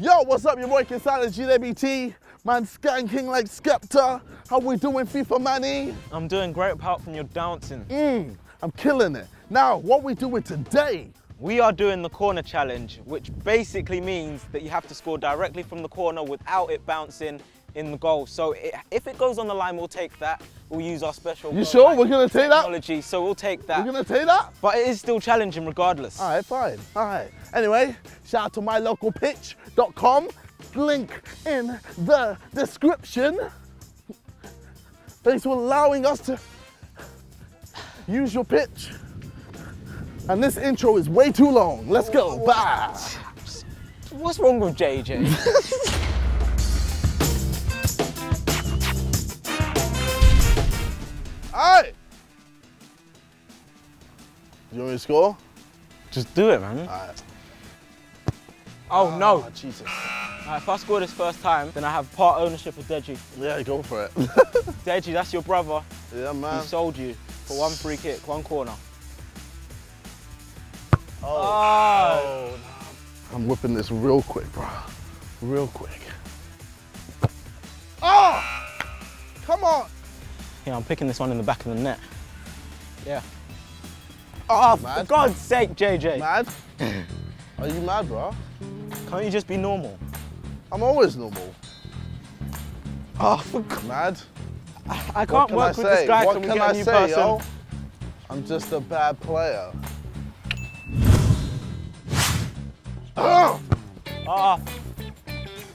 Yo, what's up? Your boy Kisana GWT. Man skanking like Skepta. How we doing, FIFA Manny? I'm doing great apart from your dancing. Mmm, I'm killing it. Now, what we doing today? We are doing the corner challenge, which basically means that you have to score directly from the corner without it bouncing in the goal. So it, if it goes on the line, we'll take that. We'll use our special You sure? We're gonna take that? technology, so we'll take that. We're gonna take that? But it is still challenging regardless. All right, fine. All right. Anyway, shout out to mylocalpitch.com. Link in the description. Thanks for allowing us to use your pitch. And this intro is way too long. Let's go. Bye. What's wrong with JJ? You want me to score? Just do it, man. All right. Oh, no. Oh, Jesus. Alright, if I score this first time, then I have part ownership of Deji. Yeah, go for it. Deji, that's your brother. yeah, man. He sold you for one free kick, one corner. Oh. Oh. no. I'm whipping this real quick, bro. Real quick. Oh! Come on! Yeah, I'm picking this one in the back of the net. Yeah. Oh, for God's sake, JJ. Mad? Are you mad, bro? Can't you just be normal? I'm always normal. Oh, for God. Mad? I can't can work I with say? this guy what till we get a I new say, person. yo? I'm just a bad player. Oh! Oh,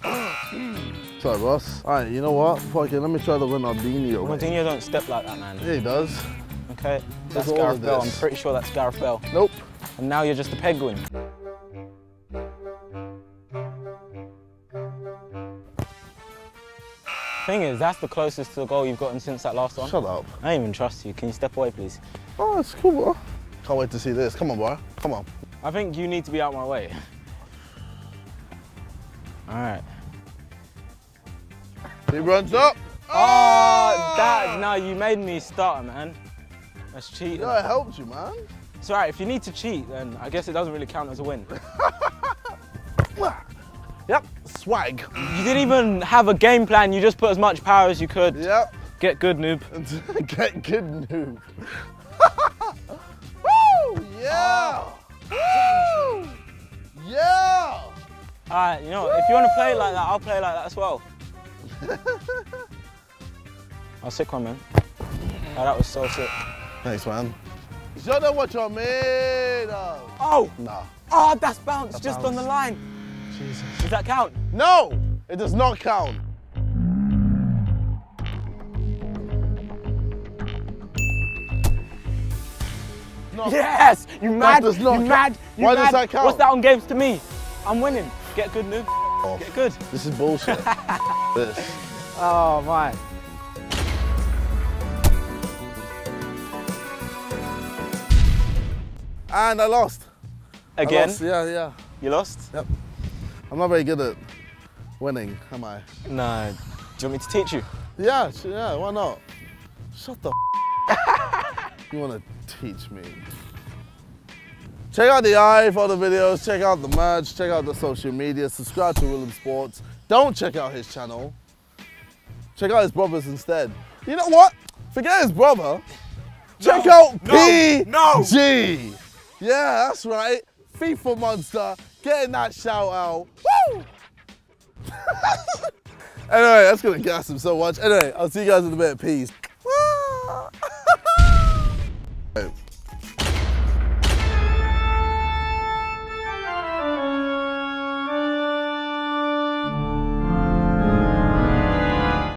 Sorry, boss. All right, you know what? Fuck it, let me try the Ronaldinho. Ronaldinho don't step like that, man. Yeah, he does. Okay, that's all Gareth Bale. I'm pretty sure that's Gareth Bale. Nope. And now you're just a penguin. Thing is, that's the closest to the goal you've gotten since that last one. Shut up. I don't even trust you. Can you step away, please? Oh, it's cool, bro. Can't wait to see this. Come on, bro. Come on. I think you need to be out of my way. All right. He runs up. Oh, that, no, you made me start, man. That's cheating. Yeah, it helped you, man. It's all right, if you need to cheat, then I guess it doesn't really count as a win. Yep. Swag. You didn't even have a game plan, you just put as much power as you could. Yep. Get good, noob. Get good noob. Woo! Yeah! Oh. Woo! Yeah! All right, you know what, if you want to play like that, I'll play like that as well. I'll sick one, man. Oh, that was so sick. Thanks, man. Show them what you're made of. Oh, Nah. oh, that's bounced That just on the line. Jesus. Does that count? No! It does not count. No. Yes! You mad? does not you count. mad? You Why does that count? What's that on games to me? I'm winning. Get good, noob. Get good. This is bullshit. this. Oh, my. And I lost. I Again? lost. Yeah, yeah. You lost? Yep. I'm not very good at winning, am I? No. Do you want me to teach you? Yeah, yeah, why not? Shut the You wanna teach me. Check out the eye for the videos, check out the merch, check out the social media, subscribe to Rule'm Sports. Don't check out his channel. Check out his brothers instead. You know what? Forget his brother. Check out no, PG. Yeah, that's right. FIFA Monster, getting that shout out. Woo! Anyway, that's gonna gas him so much. Anyway, I'll see you guys in a bit. Peace.